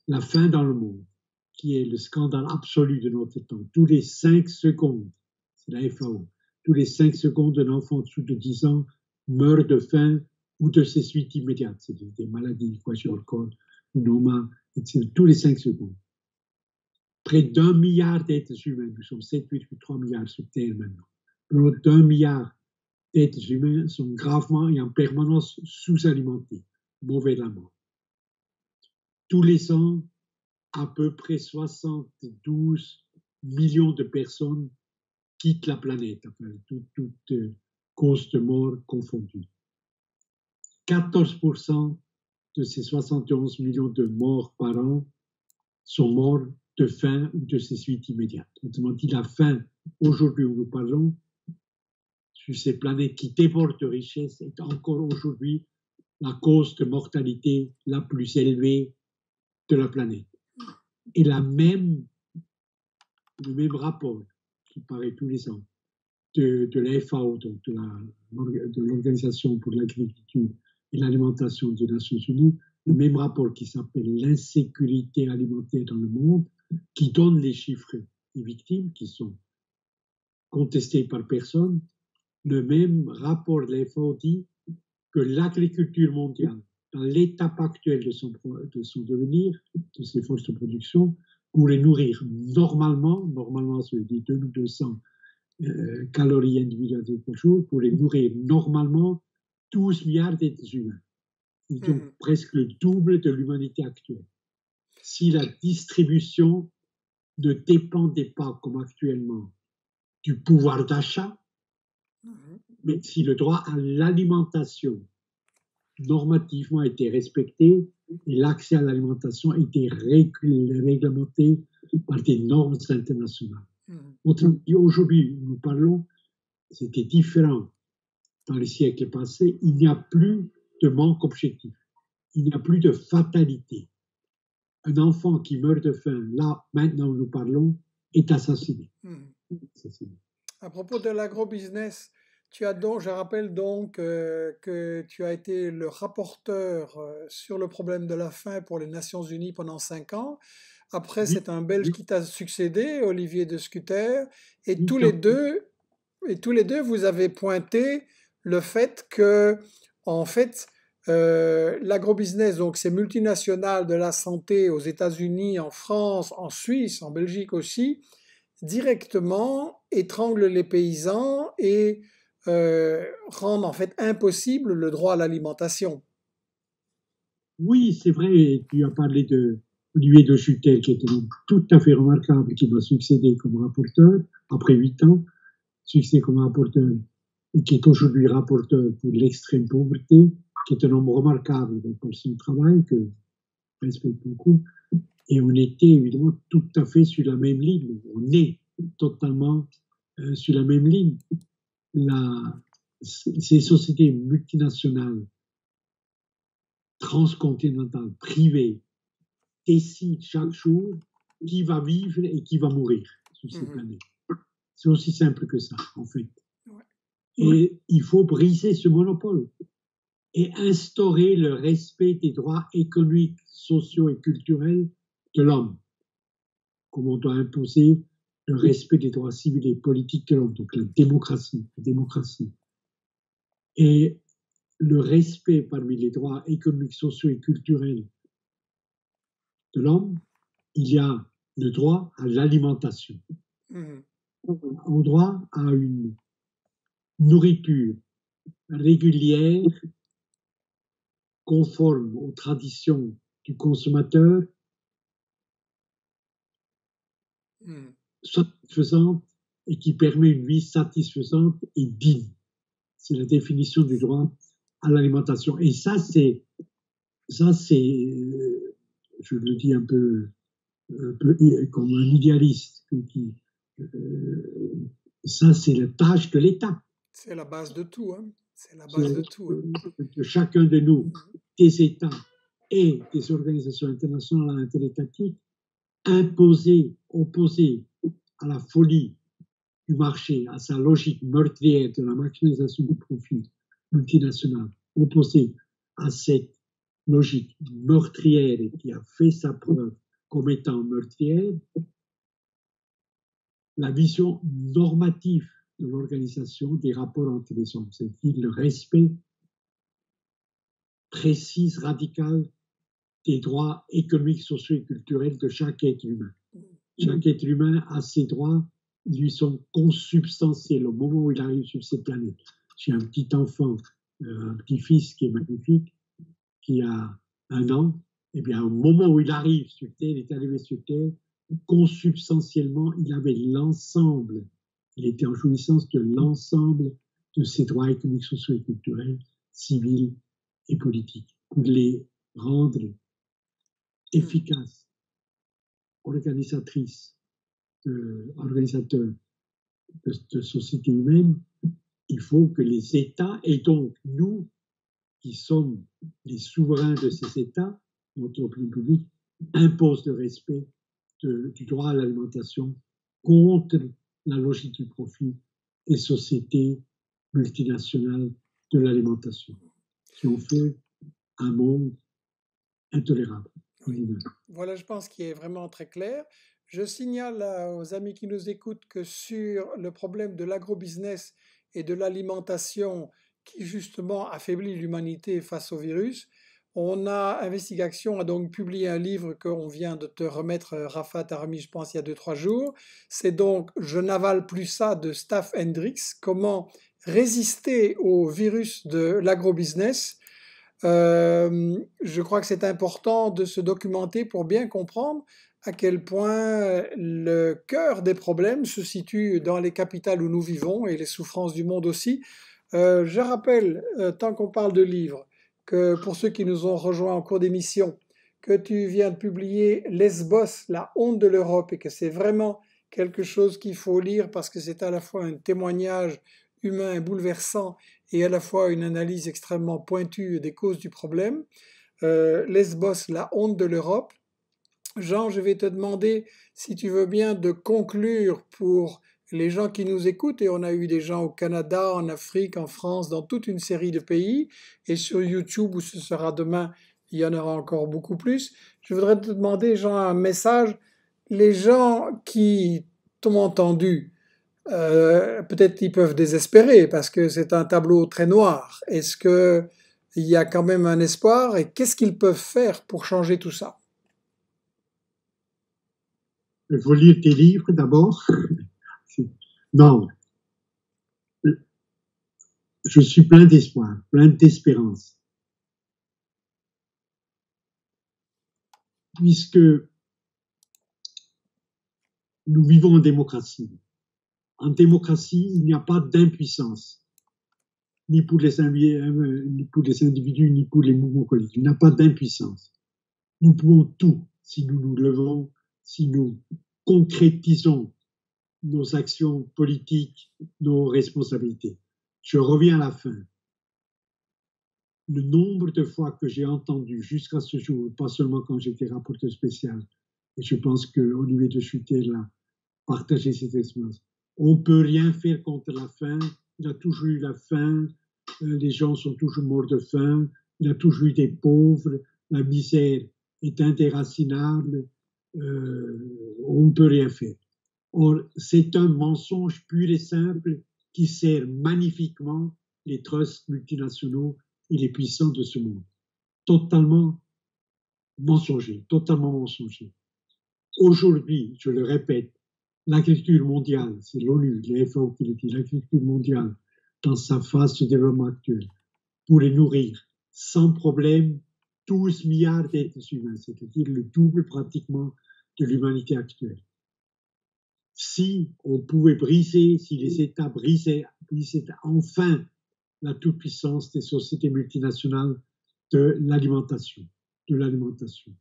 la faim dans le monde, qui est le scandale absolu de notre temps. Tous les cinq secondes, C'est la FAO. Tous les 5 secondes, un enfant dessous de 10 ans meurt de faim ou de ses suites immédiates, c'est des maladies corps, ou noma, etc. Tous les 5 secondes. Près d'un milliard d'êtres humains, nous sommes 7,3 milliards sur Terre maintenant, près d'un milliard d'êtres humains sont gravement et en permanence sous-alimentés, mauvais de mort. Tous les ans, à peu près 72 millions de personnes quittent la planète, enfin, toute de mort confondues. 14% de ces 71 millions de morts par an sont morts de faim ou de ses suites immédiates. Autrement dit, la faim, aujourd'hui où nous parlons, sur ces planètes qui débordent de richesses, est encore aujourd'hui la cause de mortalité la plus élevée de la planète. Et la même, le même rapport qui paraît tous les ans de, de donc de l'Organisation pour l'agriculture et l'alimentation des Nations Unies, le même rapport qui s'appelle l'insécurité alimentaire dans le monde, qui donne les chiffres des victimes qui sont contestés par personne, le même rapport de l'effort dit que l'agriculture mondiale, dans l'étape actuelle de son, de son devenir, de ses forces de production, pourrait nourrir normalement, normalement, ça veut dire 2200 euh, calories individuelles par jour, pourrait nourrir normalement 12 milliards d'êtres humains. Ils ont mmh. presque le double de l'humanité actuelle. Si la distribution ne dépendait pas, comme actuellement, du pouvoir d'achat, mmh. mais si le droit à l'alimentation normativement était respecté et l'accès à l'alimentation était réglementé par des normes internationales. Mmh. Aujourd'hui, nous parlons, c'était différent dans les siècles passés, il n'y a plus de manque objectif. Il n'y a plus de fatalité. Un enfant qui meurt de faim, là, maintenant où nous parlons, est assassiné. Hmm. À propos de l'agrobusiness, tu as donc, je rappelle donc euh, que tu as été le rapporteur euh, sur le problème de la faim pour les Nations Unies pendant cinq ans. Après, c'est un Belge qui t'a succédé, Olivier de Scuter, et tous les deux, et tous les deux, vous avez pointé le fait que, en fait, euh, l'agrobusiness, donc ces multinationales de la santé aux États-Unis, en France, en Suisse, en Belgique aussi, directement étranglent les paysans et euh, rendent en fait impossible le droit à l'alimentation. Oui, c'est vrai. Tu as parlé de Olivier de Chutel, qui homme tout à fait remarquable, qui m'a succédé comme rapporteur après huit ans, succédé comme rapporteur et qui est aujourd'hui rapporteur pour l'extrême pauvreté, qui est un homme remarquable pour son travail, que je respecte beaucoup. Et on était évidemment tout à fait sur la même ligne. On est totalement euh, sur la même ligne. La, ces sociétés multinationales, transcontinentales, privées, décident chaque jour qui va vivre et qui va mourir sur cette mmh planète. C'est aussi simple que ça, en fait. Et il faut briser ce monopole et instaurer le respect des droits économiques, sociaux et culturels de l'homme, comme on doit imposer le respect des droits civils et politiques de l'homme, donc la démocratie, la démocratie. Et le respect parmi les droits économiques, sociaux et culturels de l'homme, il y a le droit à l'alimentation, mmh. au droit à une nourriture régulière, conforme aux traditions du consommateur, hmm. satisfaisante et qui permet une vie satisfaisante et digne. C'est la définition du droit à l'alimentation. Et ça, c'est, ça, c'est, euh, je le dis un peu, un peu comme un idéaliste, qui, euh, ça, c'est la tâche de l'État. C'est la base de tout. Hein. C'est la base de tout. Hein. chacun de nous, mmh. des États et des organisations internationales interétatiques, imposer, opposer à la folie du marché, à sa logique meurtrière de la maximisation du profit multinational, opposer à cette logique meurtrière et qui a fait sa preuve comme étant meurtrière, la vision normative de l'organisation des rapports entre les hommes, c'est-à-dire le respect précis, radical des droits économiques, sociaux et culturels de chaque être humain. Chaque être humain a ses droits, ils lui sont consubstantiels au moment où il arrive sur cette planète. J'ai un petit enfant, euh, un petit-fils qui est magnifique, qui a un an, et eh bien au moment où il arrive sur Terre, il est arrivé sur Terre, consubstantiellement, il avait l'ensemble, il était en jouissance de l'ensemble de ses droits économiques, sociaux et culturels, civils et politiques, pour les rendre efficaces, organisatrices, euh, organisateurs de, de société humaine, il faut que les États, et donc nous, qui sommes les souverains de ces États, notre opinion publique, imposent le respect du droit à l'alimentation contre la logique du profit des sociétés multinationales de l'alimentation, qui ont fait un monde intolérable. Voilà, je pense qu'il est vraiment très clair. Je signale aux amis qui nous écoutent que sur le problème de l'agrobusiness et de l'alimentation qui justement affaiblit l'humanité face au virus, on a Investigation a donc publié un livre qu'on vient de te remettre, Rafa t'a remis, je pense, il y a 2-3 jours. C'est donc Je n'avale plus ça de Staff Hendricks, comment résister au virus de l'agrobusiness. Euh, je crois que c'est important de se documenter pour bien comprendre à quel point le cœur des problèmes se situe dans les capitales où nous vivons et les souffrances du monde aussi. Euh, je rappelle, euh, tant qu'on parle de livres, que pour ceux qui nous ont rejoints en cours d'émission, que tu viens de publier Lesbos, la honte de l'Europe, et que c'est vraiment quelque chose qu'il faut lire parce que c'est à la fois un témoignage humain bouleversant et à la fois une analyse extrêmement pointue des causes du problème. Euh, Lesbos, la honte de l'Europe. Jean, je vais te demander si tu veux bien de conclure pour les gens qui nous écoutent, et on a eu des gens au Canada, en Afrique, en France, dans toute une série de pays, et sur YouTube, où ce sera demain, il y en aura encore beaucoup plus. Je voudrais te demander, Jean, un message. Les gens qui t'ont entendu, euh, peut-être ils peuvent désespérer parce que c'est un tableau très noir. Est-ce qu'il y a quand même un espoir et qu'est-ce qu'ils peuvent faire pour changer tout ça? Il faut lire tes livres d'abord. Non. Je suis plein d'espoir, plein d'espérance. Puisque nous vivons en démocratie. En démocratie, il n'y a pas d'impuissance, ni pour les, les individus, ni pour les mouvements collectifs. Il n'y a pas d'impuissance. Nous pouvons tout si nous nous levons, si nous concrétisons nos actions politiques, nos responsabilités. Je reviens à la fin. Le nombre de fois que j'ai entendu jusqu'à ce jour, pas seulement quand j'étais rapporteur spécial, et je pense que Olivier de Chuter l'a partagé cette expérience, on peut rien faire contre la faim, il a toujours eu la faim, euh, les gens sont toujours morts de faim, il a toujours eu des pauvres, la misère est indéracinable, euh, on ne peut rien faire. Or, c'est un mensonge pur et simple qui sert magnifiquement les trusts multinationaux et les puissants de ce monde. Totalement mensonger, totalement mensonger. Aujourd'hui, je le répète, l'agriculture mondiale, c'est l'ONU, les qui le dit, l'agriculture mondiale, dans sa phase de développement actuel, pourrait nourrir sans problème 12 milliards d'êtres humains, c'est-à-dire le double pratiquement de l'humanité actuelle si on pouvait briser, si les États brisaient, brisaient enfin la toute-puissance des sociétés multinationales de l'alimentation, de l'alimentation.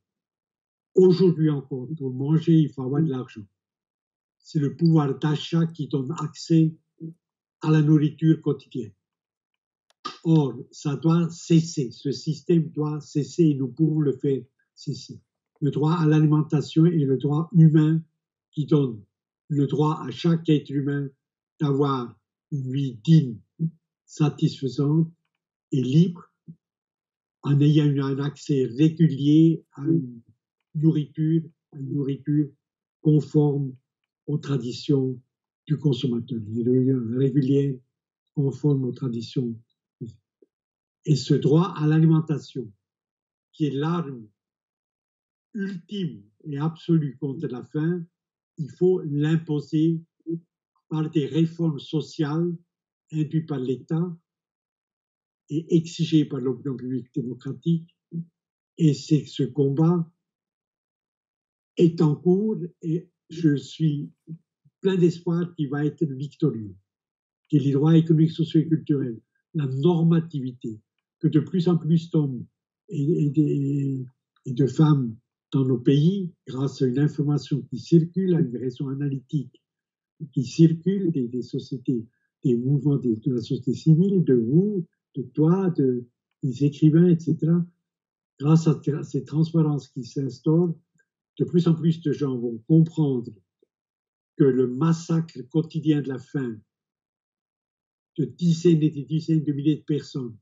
Aujourd'hui encore, pour manger, il faut avoir de l'argent. C'est le pouvoir d'achat qui donne accès à la nourriture quotidienne. Or, ça doit cesser. Ce système doit cesser et nous pouvons le faire cesser. Le droit à l'alimentation est le droit humain qui donne le droit à chaque être humain d'avoir une vie digne, satisfaisante et libre, en ayant un accès régulier à une nourriture, une nourriture conforme aux traditions du consommateur, régulière, conforme aux traditions. Et ce droit à l'alimentation, qui est l'arme ultime et absolue contre la faim, il faut l'imposer par des réformes sociales induites par l'État et exigées par l'opinion publique démocratique. Et c'est ce combat est en cours et je suis plein d'espoir qu'il va être victorieux, que les droits économiques, sociaux et culturels, la normativité, que de plus en plus d'hommes et, de femmes dans nos pays, grâce à une information qui circule, à une raison analytique qui circule des, sociétés, des mouvements de, la société civile, de vous, de toi, de, des écrivains, etc., grâce à, à ces transparences qui s'instaurent, de plus en plus de gens vont comprendre que le massacre quotidien de la faim de dizaines et des dizaines de milliers de personnes,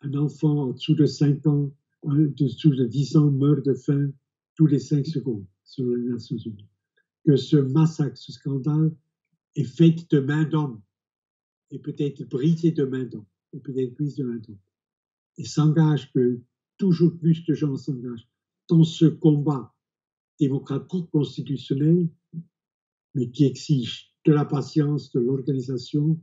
un enfant en dessous de 5 ans, en dessous de 10 ans meurt de faim tous les 5 secondes, selon les Nations Unies. Que ce massacre, ce scandale est fait de main d'homme et peut-être brisé de main d'homme et peut-être brisé de main d'homme. Et s'engage que toujours plus de gens s'engagent dans ce combat démocratique constitutionnel, mais qui exige de la patience, de l'organisation,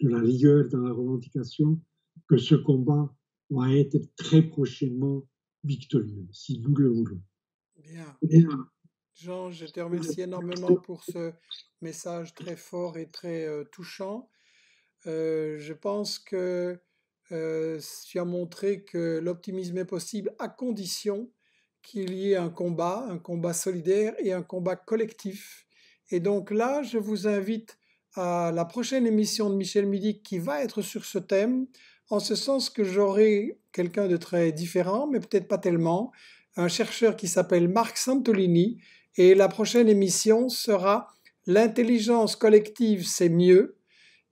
de la rigueur dans la revendication, que ce combat va être très prochainement victorieux, si nous le voulons. Bien. Jean, je te remercie énormément pour ce message très fort et très euh, touchant. Euh, je pense que euh, tu as montré que l'optimisme est possible à condition qu'il y ait un combat, un combat solidaire et un combat collectif. Et donc là, je vous invite à la prochaine émission de Michel Midi qui va être sur ce thème, en ce sens que j'aurai quelqu'un de très différent, mais peut-être pas tellement, un chercheur qui s'appelle Marc Santolini, et la prochaine émission sera L'intelligence collective, c'est mieux,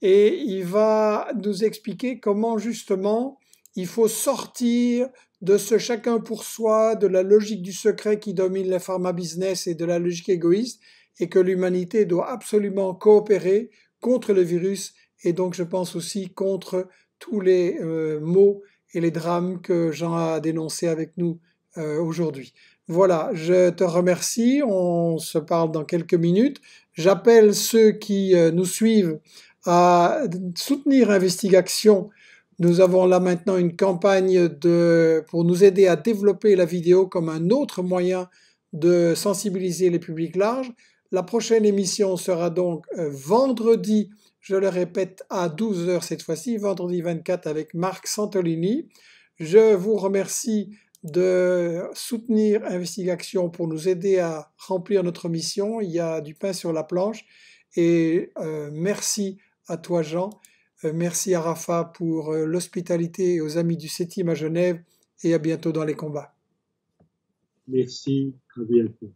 et il va nous expliquer comment justement il faut sortir de ce chacun pour soi, de la logique du secret qui domine les pharma business et de la logique égoïste, et que l'humanité doit absolument coopérer contre le virus et donc je pense aussi contre tous les euh, maux et les drames que Jean a dénoncés avec nous euh, aujourd'hui. Voilà, je te remercie, on se parle dans quelques minutes. J'appelle ceux qui euh, nous suivent à soutenir Investigation nous avons là maintenant une campagne de, pour nous aider à développer la vidéo comme un autre moyen de sensibiliser les publics larges. La prochaine émission sera donc euh, vendredi, je le répète, à 12h cette fois-ci, vendredi 24 avec Marc Santolini. Je vous remercie de soutenir Investigation pour nous aider à remplir notre mission. Il y a du pain sur la planche. Et euh, merci à toi Jean. Euh, merci à Rafa pour euh, l'hospitalité et aux amis du 7 à Genève et à bientôt dans les combats. Merci, à bientôt.